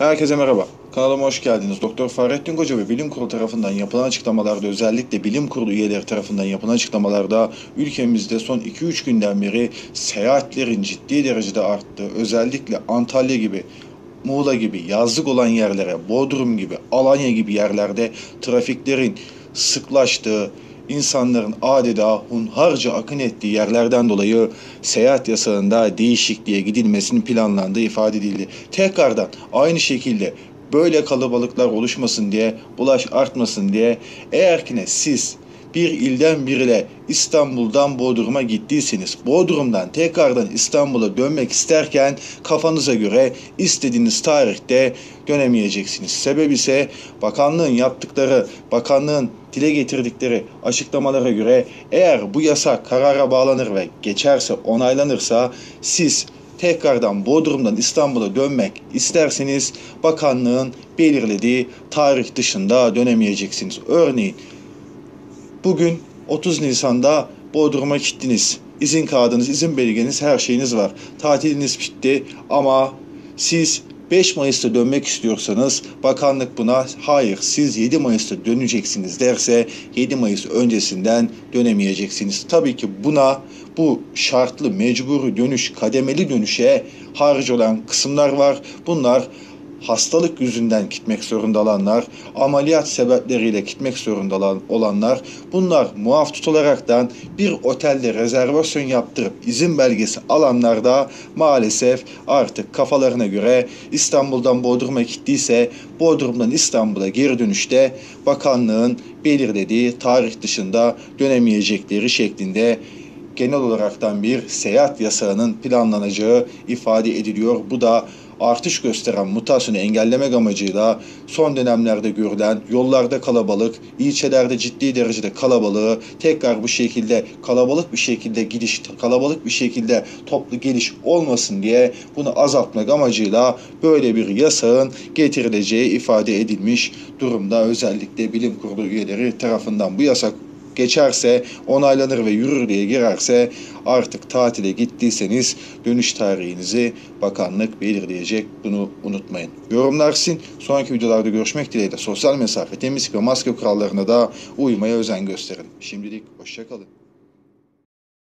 Herkese merhaba. Kanalıma hoş geldiniz. Doktor Fahrettin Koca ve Bilim Kurulu tarafından yapılan açıklamalarda özellikle Bilim Kurulu üyeleri tarafından yapılan açıklamalarda ülkemizde son 2-3 günden beri seyahatlerin ciddi derecede arttığı özellikle Antalya gibi Muğla gibi yazlık olan yerlere, Bodrum gibi, Alanya gibi yerlerde trafiklerin sıklaştığı, insanların adeta hunharca akın ettiği yerlerden dolayı seyahat yasağında değişikliğe gidilmesinin planlandığı ifade edildi. Tekrardan aynı şekilde böyle kalabalıklar oluşmasın diye, bulaş artmasın diye eğer ki ne siz bir ilden birine İstanbul'dan Bodrum'a gittiyseniz Bodrum'dan tekrardan İstanbul'a dönmek isterken kafanıza göre istediğiniz tarihte dönemeyeceksiniz. Sebep ise bakanlığın yaptıkları, bakanlığın dile getirdikleri açıklamalara göre eğer bu yasak karara bağlanır ve geçerse onaylanırsa siz tekrardan Bodrum'dan İstanbul'a dönmek isterseniz bakanlığın belirlediği tarih dışında dönemeyeceksiniz. Örneğin Bugün 30 Nisan'da Bodrum'a gittiniz. İzin kağıdınız, izin belgeniz, her şeyiniz var. Tatiliniz bitti ama siz 5 Mayıs'ta dönmek istiyorsanız bakanlık buna hayır siz 7 Mayıs'ta döneceksiniz derse 7 Mayıs öncesinden dönemeyeceksiniz. Tabii ki buna bu şartlı mecburi dönüş kademeli dönüşe hariç olan kısımlar var. Bunlar hastalık yüzünden gitmek zorunda olanlar, ameliyat sebepleriyle gitmek zorunda olan, olanlar, bunlar muaf tutularaktan bir otelde rezervasyon yaptırıp izin belgesi alanlar da maalesef artık kafalarına göre İstanbul'dan Bodrum'a gittiyse Bodrum'dan İstanbul'a geri dönüşte bakanlığın belirlediği tarih dışında dönemeyecekleri şeklinde genel olaraktan bir seyahat yasağının planlanacağı ifade ediliyor. Bu da artış gösteren mutasyonu engellemek amacıyla son dönemlerde görülen yollarda kalabalık, ilçelerde ciddi derecede kalabalığı tekrar bu şekilde kalabalık bir şekilde gidiş, kalabalık bir şekilde toplu geliş olmasın diye bunu azaltmak amacıyla böyle bir yasağın getirileceği ifade edilmiş durumda. Özellikle bilim kurulu üyeleri tarafından bu yasak geçerse, onaylanır ve yürürlüğe girerse artık tatile gittiyseniz dönüş tarihinizi bakanlık belirleyecek. Bunu unutmayın. Yorumlar sizin. Sonraki videolarda görüşmek dileğiyle sosyal mesafe, temizlik ve maske kurallarına da uymaya özen gösterin. Şimdilik hoşçakalın.